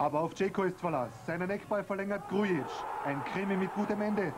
Aber auf Dzeko ist Verlass. Seinen Eckball verlängert Grujic. Ein Krimi mit gutem Ende.